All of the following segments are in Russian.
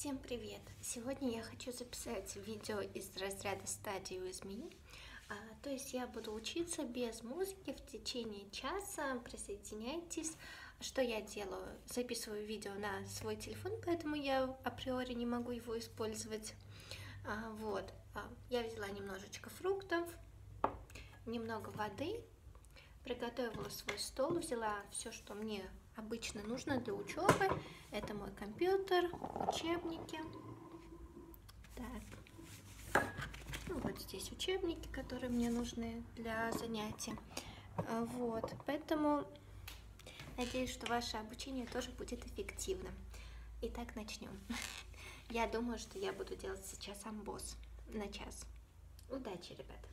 Всем привет! Сегодня я хочу записать видео из разряда стадии with me. А, то есть я буду учиться без музыки в течение часа. Присоединяйтесь. Что я делаю? Записываю видео на свой телефон, поэтому я априори не могу его использовать. А, вот. А, я взяла немножечко фруктов, немного воды, приготовила свой стол, взяла все, что мне обычно нужно для учебы. Это мой компьютер, учебники. Так. Ну, вот здесь учебники, которые мне нужны для занятий. А, вот, поэтому надеюсь, что ваше обучение тоже будет эффективным. Итак, начнем. Я думаю, что я буду делать сейчас амбос на час. Удачи, ребята!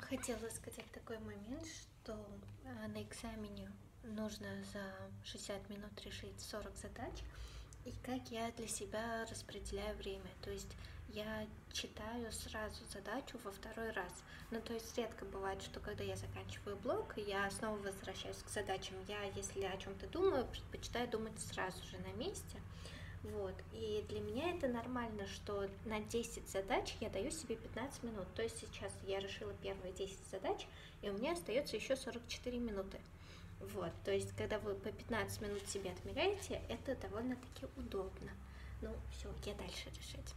Хотела сказать такой момент, что а, на экзамене нужно за 60 минут решить 40 задач, и как я для себя распределяю время. То есть я читаю сразу задачу во второй раз. Ну, то есть редко бывает, что когда я заканчиваю блок, я снова возвращаюсь к задачам. Я, если о чем-то думаю, предпочитаю думать сразу же на месте. Вот. И для меня это нормально, что на 10 задач я даю себе 15 минут. То есть сейчас я решила первые 10 задач, и у меня остается еще 44 минуты. Вот, то есть, когда вы по 15 минут себе отмеряете, это довольно-таки удобно. Ну, все, я дальше решать.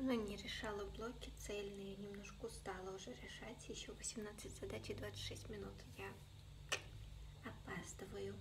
Давно не решала блоки цельные, немножко устала уже решать. Еще 18 задач и 26 минут. Я опаздываю.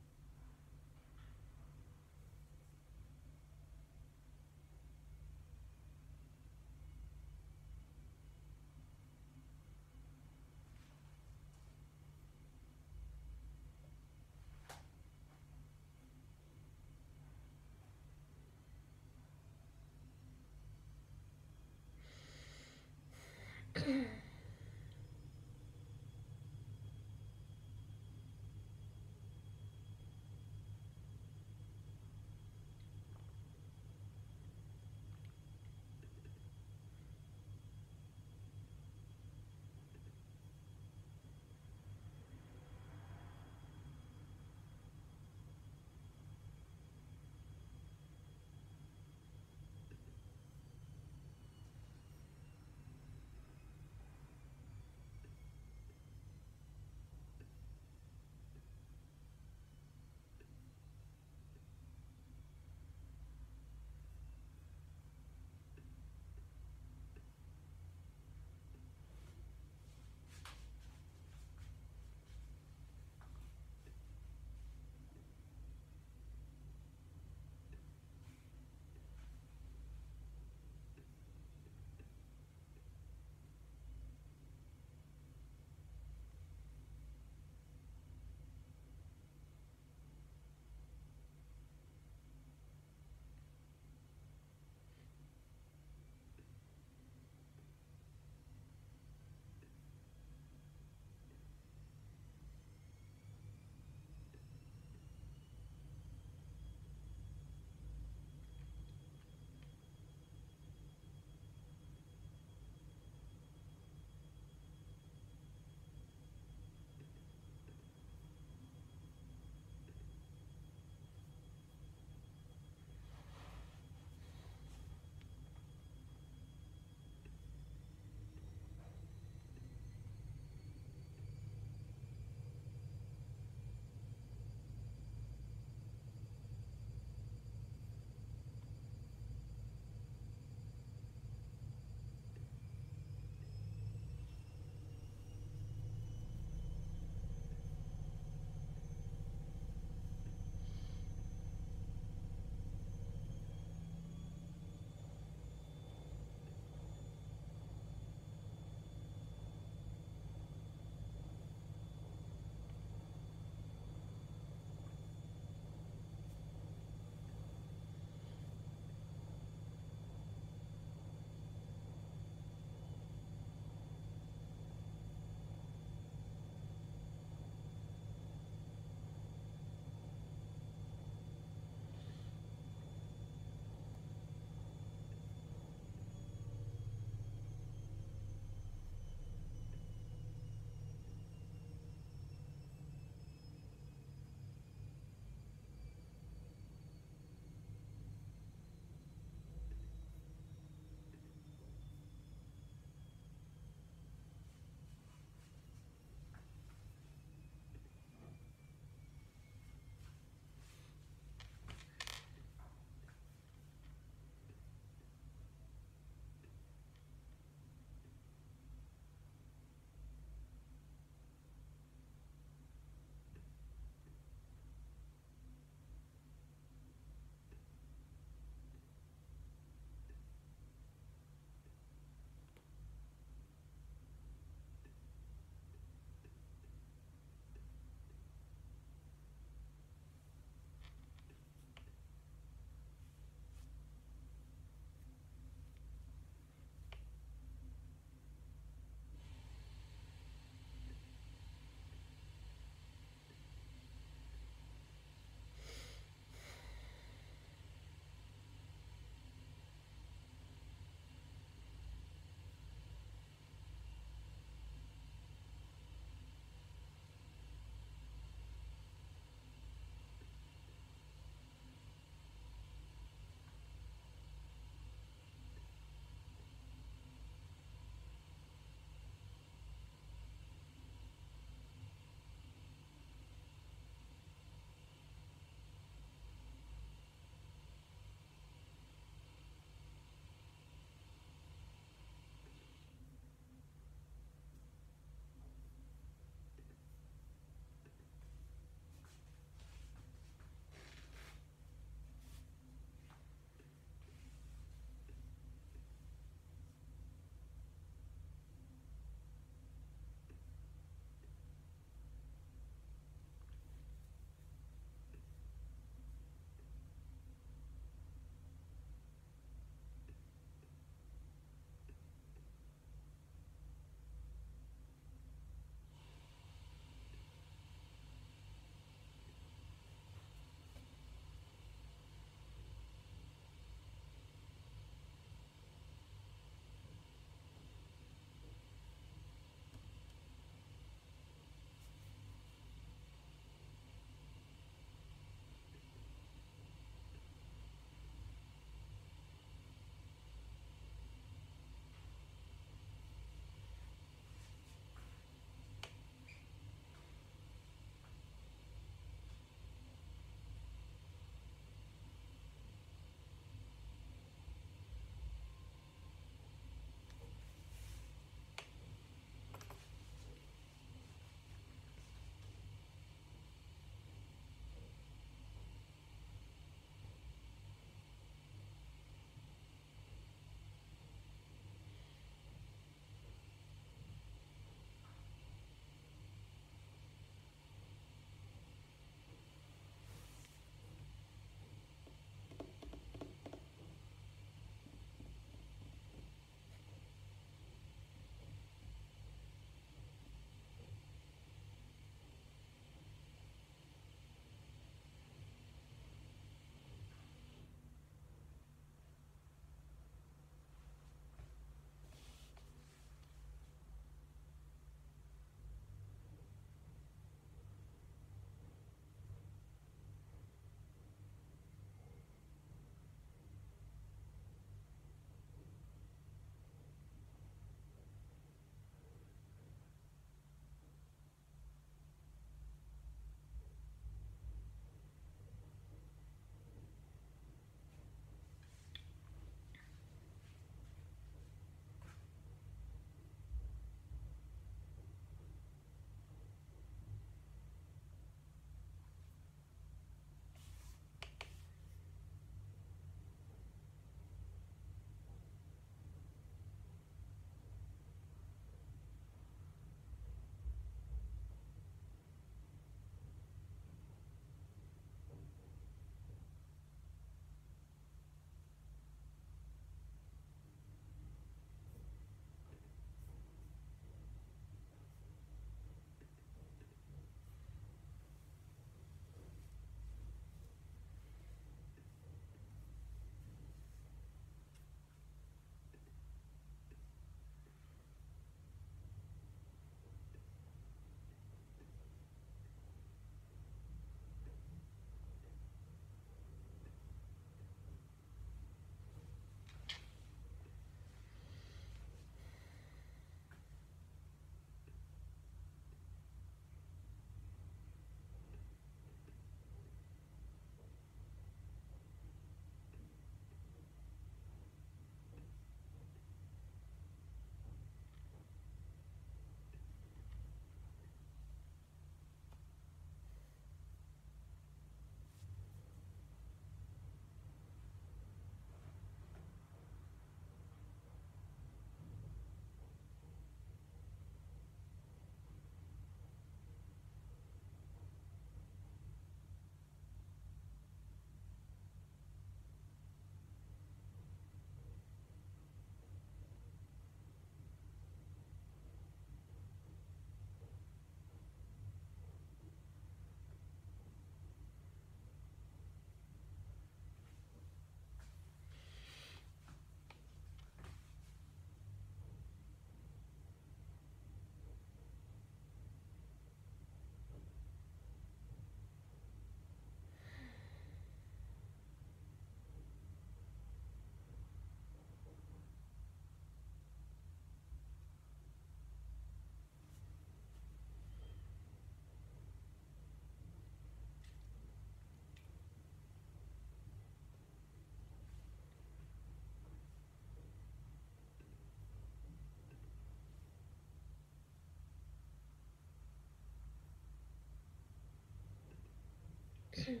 是。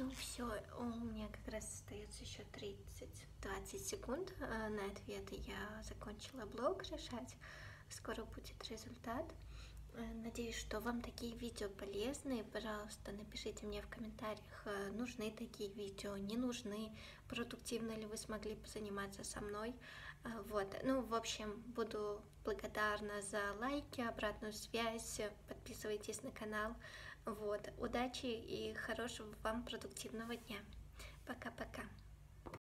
Ну все, у меня как раз остается еще 30-20 секунд э, на ответ. Я закончила блог решать. Скоро будет результат. Э, надеюсь, что вам такие видео полезны. Пожалуйста, напишите мне в комментариях, э, нужны такие видео, не нужны, продуктивно ли вы смогли позаниматься со мной. Вот, ну, в общем, буду благодарна за лайки, обратную связь, подписывайтесь на канал. Вот, удачи и хорошего вам продуктивного дня. Пока-пока.